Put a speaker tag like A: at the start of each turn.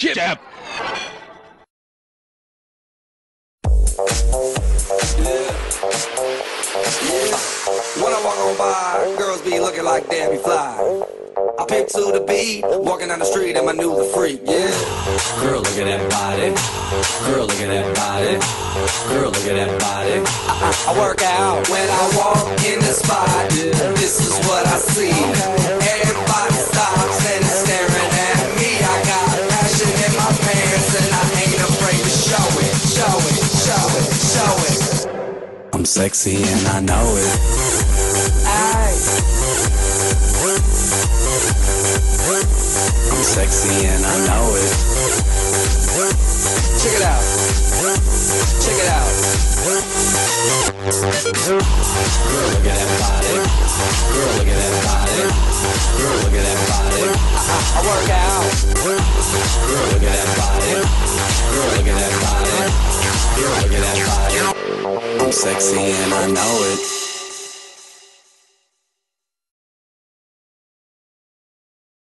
A: Jab.
B: When I walk on by, girls be looking like Debbie Fly. I pick to the beat, walking down the street and my new the freak, yeah.
C: Girl, look at that body. Girl, look at that body. Girl, look at that body.
B: I work out when I walk in the spot. This
C: I'm sexy and I know it.
B: Aye.
C: I'm sexy and I know it.
B: Check it out. Check it out.
C: Girl, look at that body. Girl, look at that body. Girl, look at that body.
B: I work out.
C: Sexy and I know it.